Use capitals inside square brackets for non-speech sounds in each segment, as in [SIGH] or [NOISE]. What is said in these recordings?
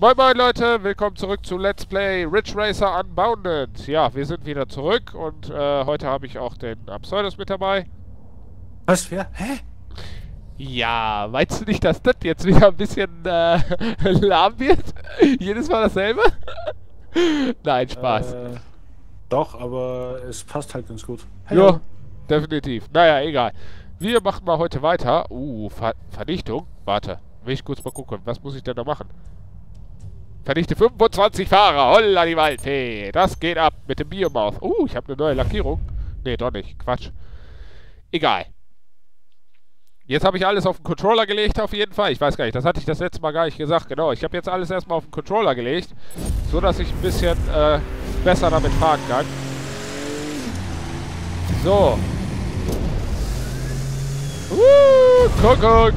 Moin moin Leute, willkommen zurück zu Let's Play Ridge Racer Unbounded. Ja, wir sind wieder zurück und äh, heute habe ich auch den Absurdus mit dabei. Was? Wer? Hä? Ja, meinst du nicht, dass das jetzt wieder ein bisschen äh, [LAUGHS] lahm wird? Jedes Mal dasselbe? [LAUGHS] Nein, Spaß. Äh, doch, aber es passt halt ganz gut. Ja, definitiv. Naja, egal. Wir machen mal heute weiter. Uh, Ver Verdichtung? Warte, will ich kurz mal gucken. Was muss ich denn da machen? Verdichte 25 Fahrer. Holla die Waldfee. Das geht ab mit dem Biomouth. Uh, ich habe eine neue Lackierung. Nee, doch nicht. Quatsch. Egal. Jetzt habe ich alles auf den Controller gelegt, auf jeden Fall. Ich weiß gar nicht, das hatte ich das letzte Mal gar nicht gesagt. Genau, ich habe jetzt alles erstmal auf den Controller gelegt, so dass ich ein bisschen äh, besser damit fahren kann. So. Uh, Kuckuck.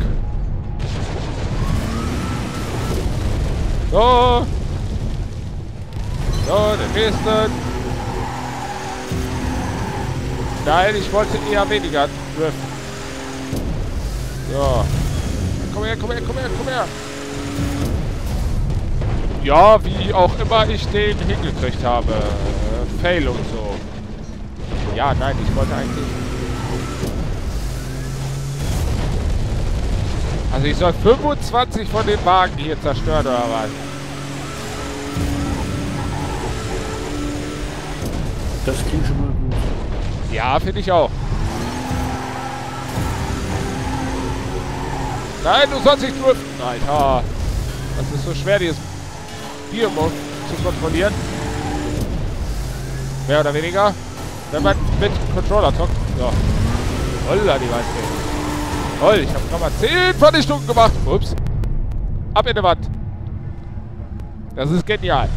So. So, den nächsten. Nein, ich wollte eher weniger driften. So. Komm her, komm her, komm her, komm her. Ja, wie auch immer ich den hingekriegt habe. Fail und so. Ja, nein, ich wollte eigentlich... Also ich soll 25 von den Wagen hier zerstören, oder was? Das klingt schon mal gut. Ja, finde ich auch. Nein, du sollst nicht driften, Alter. Das ist so schwer, dieses Biomod zu kontrollieren. Mehr oder weniger. Wenn man mit Controller zockt. So. Holla, die Weiße. Toll, ich habe nochmal 10 Vernichtungen gemacht. Ups. Ab in die Wand. Das ist genial.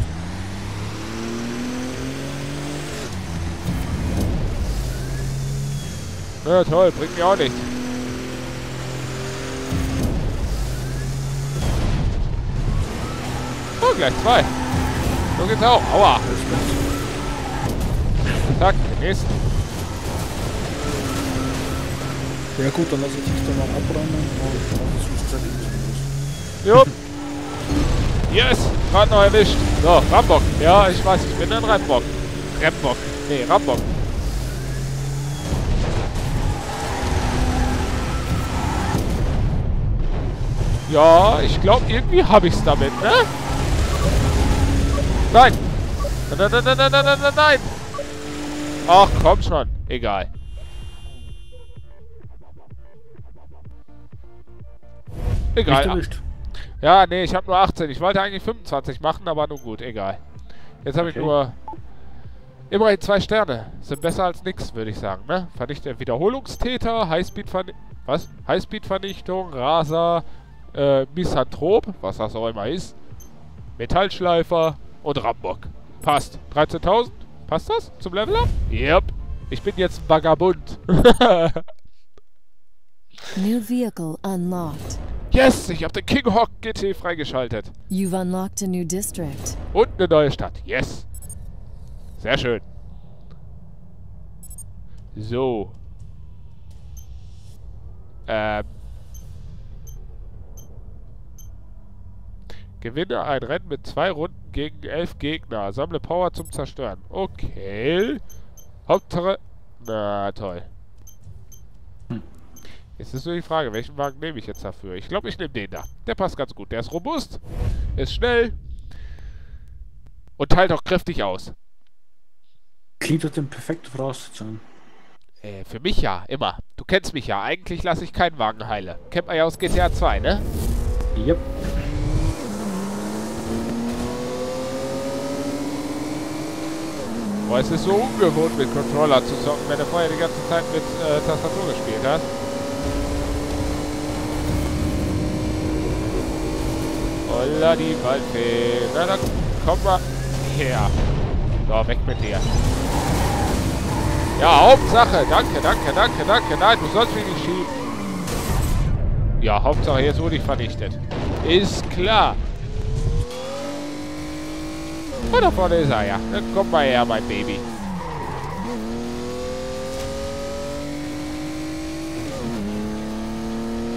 Ja, toll, bringt mir auch nichts. Oh, gleich zwei. So geht's auch. Aua. Zack, den nächsten. Ja gut, dann lasse ich dich dann mal abräumen und dann ist es Jupp. Yes, gerade noch erwischt. So, Rambock. Ja, ich weiß, ich bin ein Rambock. Rambock. Nee, Rambock. Ja, ich glaube, irgendwie habe ich es damit, ne? Nein! Nein, nein, nein, nein, nein, nein, nein, nein! Ach, komm schon. Egal. Egal. Ja, nee, ich habe nur 18. Ich wollte eigentlich 25 machen, aber nun gut, egal. Jetzt habe okay. ich nur... Immerhin zwei Sterne. Sind besser als nix, würde ich sagen, ne? Vernichte Wiederholungstäter, Highspeed-Vernichtung... Was? Highspeed-Vernichtung, Raser, äh, Misanthrop, was das auch immer ist. Metallschleifer und Rambock. Passt. 13.000? Passt das zum Level Up? Yep. Ich bin jetzt Vagabund. [LAUGHS] New vehicle unlocked. Yes, ich habe den King Hawk GT freigeschaltet. You've unlocked a new district. Und eine neue Stadt. Yes. Sehr schön. So. Ähm. Gewinne ein Rennen mit zwei Runden gegen elf Gegner. Sammle Power zum Zerstören. Okay. Hauptsache... Na, toll. Jetzt ist nur die Frage, welchen Wagen nehme ich jetzt dafür? Ich glaube, ich nehme den da. Der passt ganz gut. Der ist robust, ist schnell und teilt auch kräftig aus. Klingt das denn perfekte Voraussetzungen? Äh, für mich ja, immer. Du kennst mich ja. Eigentlich lasse ich keinen Wagen heile. Kennt man ja aus GTA 2, ne? Yep. Boah, es ist so ungewohnt mit Controller zu zocken, wenn du vorher die ganze Zeit mit äh, Tastatur gespielt hast. Holla die Waldfee. Na dann komm mal her. So, weg mit dir. Ja, Hauptsache. Danke, danke, danke, danke. Nein, du sollst mich nicht schieben. Ja, Hauptsache, jetzt wurde ich vernichtet. Ist klar. Oh, da vorne ist er ja. Dann komm mal her, mein Baby.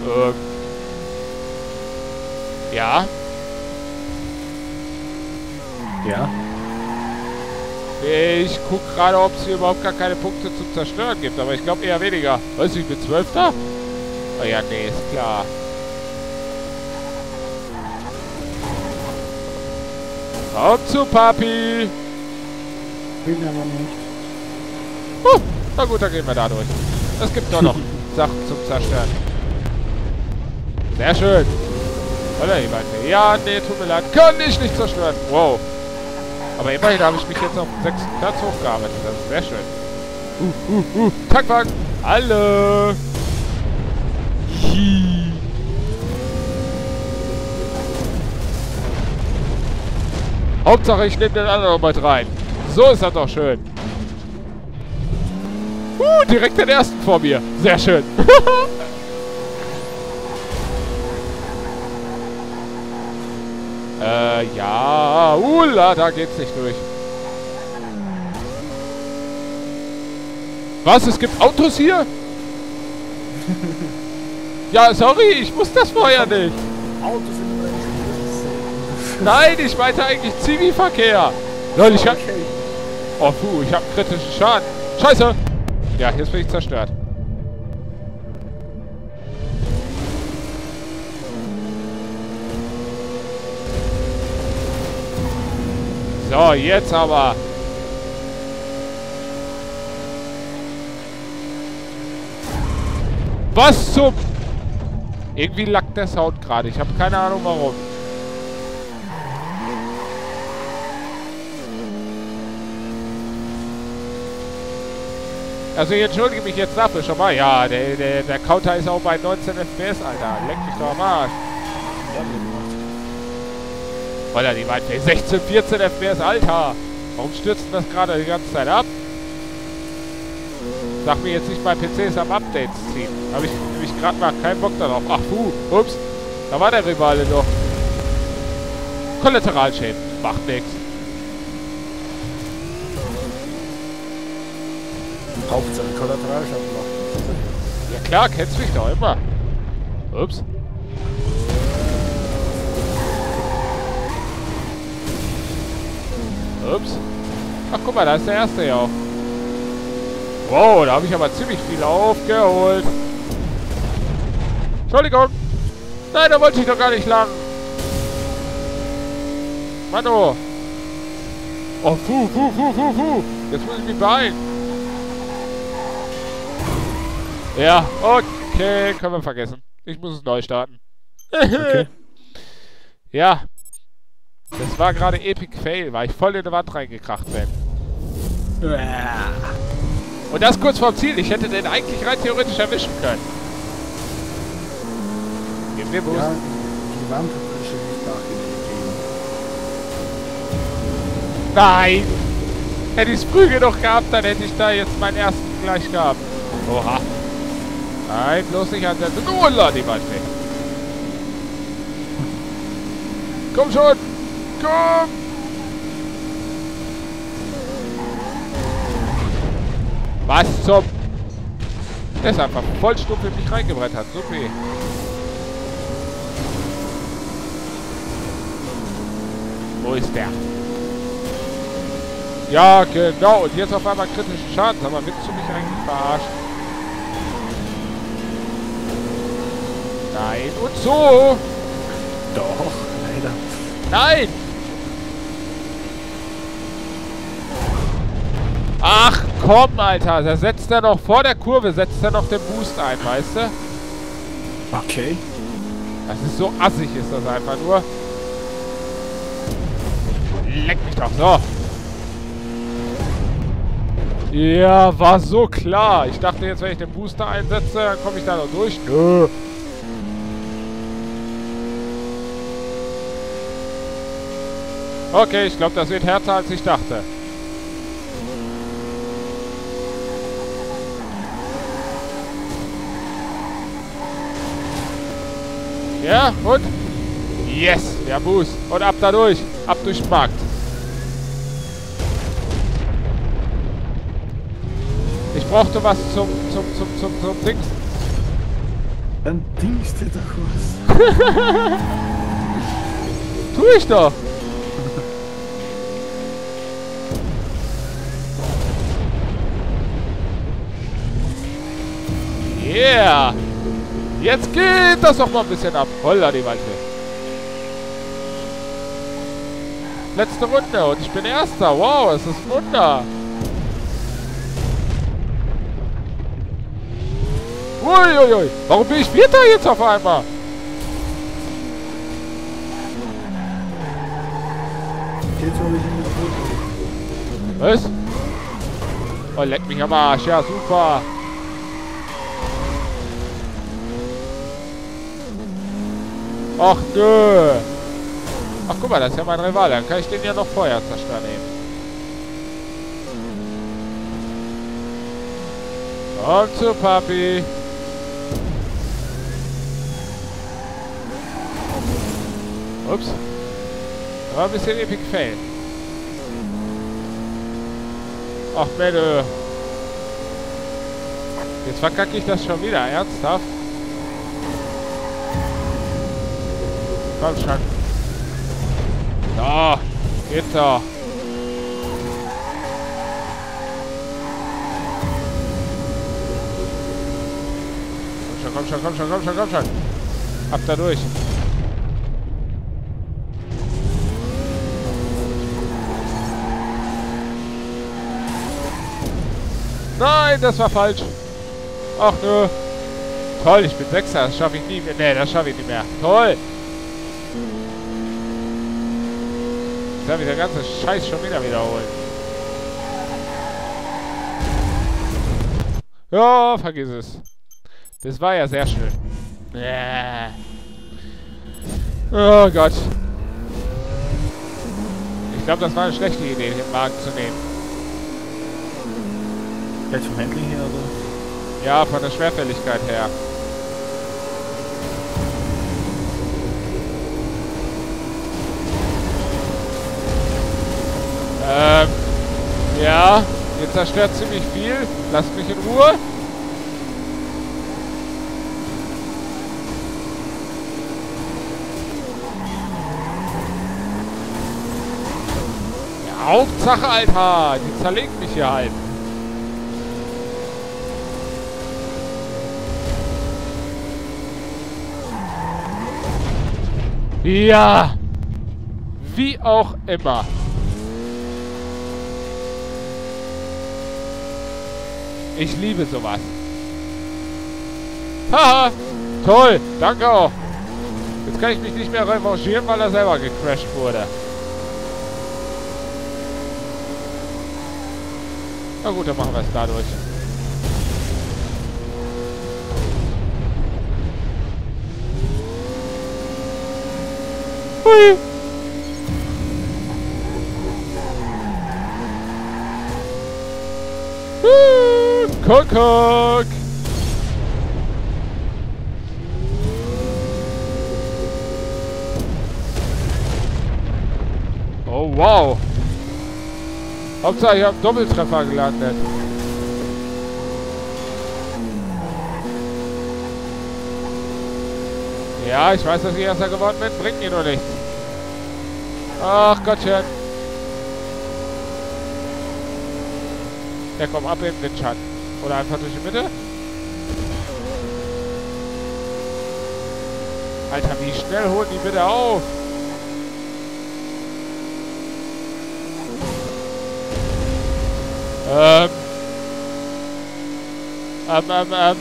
Ähm. Ja. Ja. Ich guck gerade, ob es hier überhaupt gar keine Punkte zum Zerstören gibt, aber ich glaube eher weniger. Weiß ich, ich bin Zwölfter? Oh ja, nee, ist klar. Komm zu Papi! Will aber nicht. Huh, na gut, dann gehen wir da durch. Es gibt doch noch [LAUGHS] Sachen zum Zerstören. Sehr schön. Oder jemand? Ja, nee, tut mir leid. Kann ich nicht zerstören. Wow. Aber immerhin habe ich mich jetzt auf den sechsten Platz hochgearbeitet. Das ist sehr schön. Uh, uh, uh. Tankwagen. Hallo. Hi. Hauptsache, ich nehme den anderen mit rein. So ist das doch schön. Uh, direkt den ersten vor mir. Sehr schön. [LAUGHS] äh, ja. Ula, da geht's nicht durch. Was? Es gibt Autos hier? [LAUGHS] ja, sorry, ich wusste das vorher nicht. Autos Spiel. Nein, ich meinte eigentlich Zivilverkehr. Lol, ich hab... Oh, puh, ich hab kritischen Schaden. Scheiße. Ja, jetzt bin ich zerstört. So, jetzt aber. Was zum... Irgendwie lackt der Sound gerade. Ich habe keine Ahnung warum. Also ich entschuldige mich jetzt dafür schon mal. Ja, der, der, der Counter ist auch bei 19 FPS, Alter. Leck mich doch am Arsch. Gemacht. Alter, die meint 16, 14 FPS, Alter. Warum stürzt das gerade die ganze Zeit ab? Sag mir jetzt nicht, mein PC ist am Updates ziehen. Habe ich nämlich gerade mal keinen Bock darauf. Ach, puh, ups. Da war der Rivale doch. Kollateralschäden. Macht nix. Hauptsache Kollateralschaden machen. Ja klar, kennst mich doch immer. Ups. Ups. Ach, guck mal, da ist der erste ja auch. Wow, da habe ich aber ziemlich viel aufgeholt. Entschuldigung. Nein, da wollte ich doch gar nicht lang. Mano. Oh, fu, fu, fu, fu, fu. Jetzt muss ich mich beeilen. Ja, okay, können wir vergessen. Ich muss es neu starten. Okay. [LAUGHS] Ja. Das war gerade Epic Fail, weil ich voll in die Wand reingekracht bin. Und das kurz vorm Ziel. Ich hätte den eigentlich rein theoretisch erwischen können. Gib mir Boost. Ja, die Wand hat schon nicht nachgegeben. Nein! Hätte ich es früh genug gehabt, dann hätte ich da jetzt meinen ersten gleich gehabt. Oha. Nein, bloß nicht ansetzen. Ulla, die Wand weg. Komm schon! Komm! Was zum... Der ist einfach voll stumpf in mich reingebrettert. So viel. Wo ist der? Ja, genau. Und jetzt auf einmal kritischen Schaden. Sag mal, willst du mich eigentlich verarschen? Nein. Und so. Doch, leider. Nein! Ach komm, Alter. Da setzt er noch vor der Kurve, setzt er noch den Boost ein, weißt du? Okay. Das ist so assig, ist das einfach nur. Leck mich doch, so. Ja, war so klar. Ich dachte jetzt, wenn ich den Booster einsetze, dann komme ich da noch durch. Nö. Okay, ich glaube, das wird härter, als ich dachte. Ja, und? Yes, der Boost. Und ab dadurch. Ab durch den Markt. Ich brauchte was zum, zum, zum, zum, zum Dings. Dann dingst du doch was. tu ich doch. [LAUGHS] yeah. Jetzt geht das doch mal ein bisschen ab. Holla die Waldfee. Letzte Runde und ich bin Erster. Wow, es ist ein Wunder. Uiuiui. Warum bin ich Vierter jetzt auf einmal? Jetzt habe ich ihn wieder Was? Oh, leck mich am Arsch. Ja, super. Ach, nö. Ach, guck mal, das ist ja mein Rival. Dann kann ich den ja noch vorher zerstören nehmen. Komm zu Papi. Ups. War ein bisschen Epic Fail. Ach, Mette. Jetzt verkacke ich das schon wieder. Ernsthaft? Komm schon. Da. Geht doch. Komm schon, komm schon, komm schon, komm schon, komm schon. Ab da durch. Nein, das war falsch. Ach nö. Toll, ich bin Sechster. Das schaffe ich nie mehr. Nee, das schaffe ich nicht mehr. Toll. Darf ich der ganze Scheiß schon wieder wiederholen. Ja, vergiss es. Das war ja sehr schön. Oh Gott. Ich glaube, das war eine schlechte Idee, den Wagen zu nehmen. Jetzt vom Handling her, also. Ja, von der Schwerfälligkeit her. Ähm, ja, ihr zerstört ziemlich viel. Lasst mich in Ruhe. Ja, Hauptsache, Alter. Die zerlegt mich hier halt. Ja. Wie auch immer. Ich liebe sowas. Haha. Toll. Danke auch. Jetzt kann ich mich nicht mehr revanchieren, weil er selber gecrashed wurde. Na gut, dann machen wir es dadurch. Hui. Kuckuck. Oh, wow. Hauptsache, ich habe Doppeltreffer gelandet. Ja, ich weiß, dass ich Erster geworden bin. Bringt mir nur nichts. Ach Gottchen. Ja, komm, ab in den Schatten. Oder einfach durch die Mitte. Alter, wie schnell holen die bitte auf? Ähm. Ähm, ähm, ähm.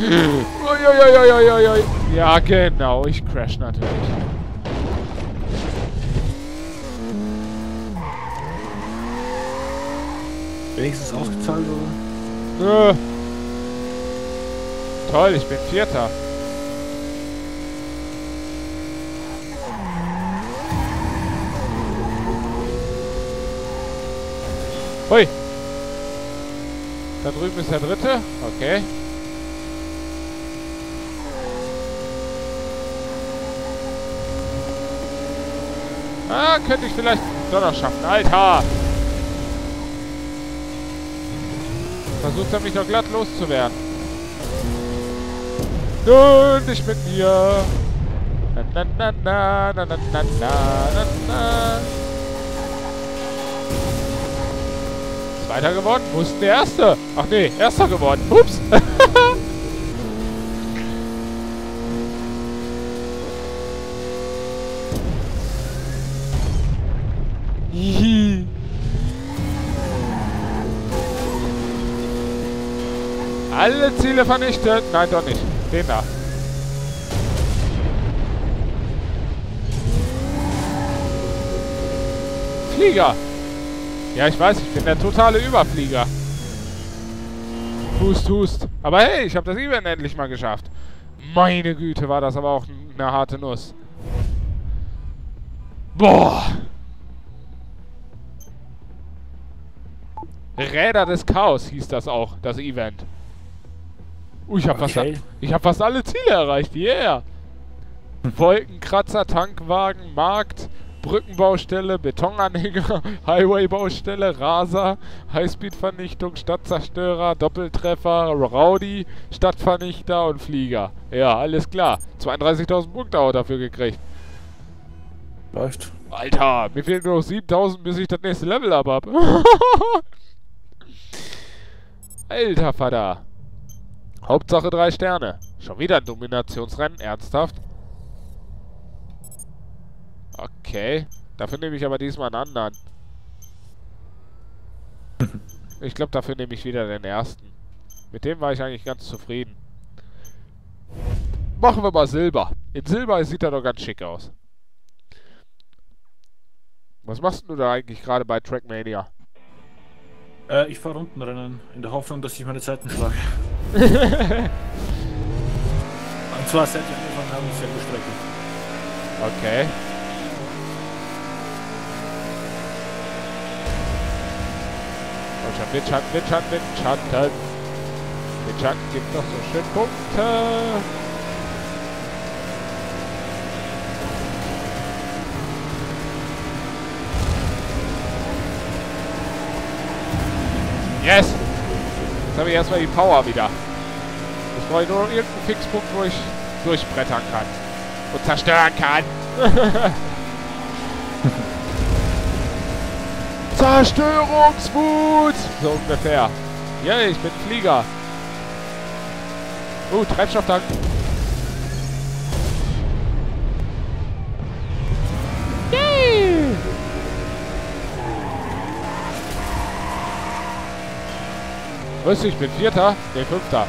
[LAUGHS] Uiuiuiuiui. Ja, genau. Ich crash natürlich. Wenigstens ausgezahlt oder? Nö. Toll, ich bin Vierter. Hui. Da drüben ist der Dritte. Okay. Ah, könnte ich vielleicht noch schaffen. Alter! Versucht er mich noch glatt loszuwerden. Nun, nicht mit mir. Na, na, na, na, na, na, na, na, Zweiter geworden? Wo ist der Erste? Ach nee, Erster geworden. Ups. [LAUGHS] Alle Ziele vernichtet. Nein, doch nicht. Den da. Flieger. Ja, ich weiß, ich bin der totale Überflieger. Hust, hust. Aber hey, ich habe das Event endlich mal geschafft. Meine Güte, war das aber auch eine harte Nuss. Boah. Räder des Chaos hieß das auch, das Event. Uh, ich habe Okay. fast, ich hab fast alle Ziele erreicht. Yeah. Wolkenkratzer, Tankwagen, Markt, Brückenbaustelle, Betonanhänger, [LAUGHS] Highwaybaustelle, Raser, Highspeed-Vernichtung, Stadtzerstörer, Doppeltreffer, Rowdy, Stadtvernichter und Flieger. Ja, alles klar. 32.000 Punkte auch dafür gekriegt. Läuft. Alter, mir fehlen nur noch 7.000, bis ich das nächste Level up hab. [LAUGHS] Alter Vater. Hauptsache drei Sterne. Schon wieder ein Dominationsrennen, ernsthaft? Okay. Dafür nehme ich aber diesmal einen anderen. [LAUGHS] Ich glaube, dafür nehme ich wieder den ersten. Mit dem war ich eigentlich ganz zufrieden. Machen wir mal Silber. In Silber sieht er doch ganz schick aus. Was machst du da eigentlich gerade bei Trackmania? Äh, ich fahre Rundenrennen in der Hoffnung, dass ich meine Zeiten schlage. [LAUGHS] Und zwar seit ich angefangen habe, dieselbe Strecke. Okay. Komm schon, Windschatten, Windschatten, Windschatten. Windschatten gibt doch so schön Punkte. Yes! Jetzt habe ich erstmal die Power wieder. Ich brauche nur noch irgendeinen Fixpunkt, wo ich durchbrettern kann. Und zerstören kann. [LAUGHS] Zerstörungswut! So ungefähr. Yay, ich bin Flieger. Uh, Treibstofftank. Was, ich bin Vierter? Ne, Fünfter.